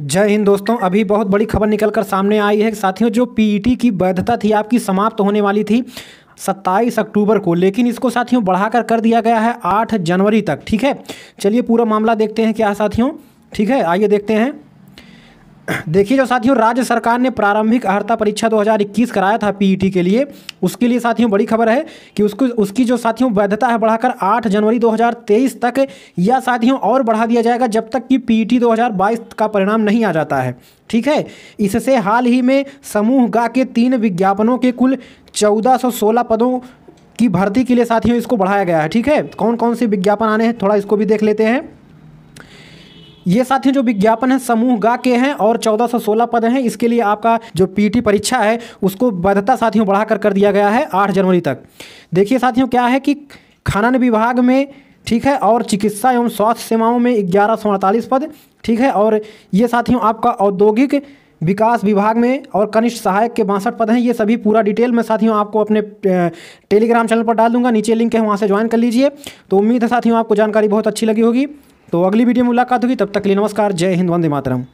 जय हिंद दोस्तों, अभी बहुत बड़ी खबर निकलकर सामने आई है। साथियों, जो पीईटी की वैधता थी, आपकी समाप्त होने वाली थी 27 अक्टूबर को, लेकिन इसको साथियों बढ़ाकर कर दिया गया है 8 जनवरी तक, ठीक है? चलिए पूरा मामला देखते हैं क्या साथियों, ठीक है? आइए देखते हैं। देखिए जो साथियों, राज्य सरकार ने प्रारंभिक अर्हता परीक्षा 2021 कराया था पीईटी के लिए, उसके लिए साथियों बड़ी खबर है कि उसको, उसकी जो साथियों वैधता है बढ़ाकर 8 जनवरी 2023 तक या साथियों और बढ़ा दिया जाएगा जब तक कि पीईटी 2022 का परिणाम नहीं आ जाता है। ठीक है? इससे हाल ही में समूह गा के तीन विज्ञापनों के कुल चौदह पदों की भर्ती के लिए साथियों इसको बढ़ाया गया है। ठीक है? कौन कौन से विज्ञापन आने हैं, थोड़ा इसको भी देख लेते हैं। ये साथियों, जो विज्ञापन है, समूह गा के हैं और 1416 पद हैं, इसके लिए आपका जो पीटी परीक्षा है, उसको वैधता साथियों बढ़ाकर कर दिया गया है 8 जनवरी तक। देखिए साथियों, क्या है कि खनन विभाग में, ठीक है, और चिकित्सा एवं स्वास्थ्य सेवाओं में ग्यारह सौ अड़तालीस पद, ठीक है, और ये साथियों, आपका औद्योगिक विकास विभाग में और कनिष्ठ सहायक के बासठ पद हैं, ये सभी पूरा डिटेल में साथियों, आपको अपने टेलीग्राम चैनल पर डाल दूँगा, नीचे लिंक है, वहाँ से ज्वाइन कर लीजिए। तो उम्मीद है साथियों, आपको जानकारी बहुत अच्छी लगी होगी। तो अगली वीडियो में मुलाकात होगी, तब तक के लिए नमस्कार, जय हिंद, वंदे मातरम।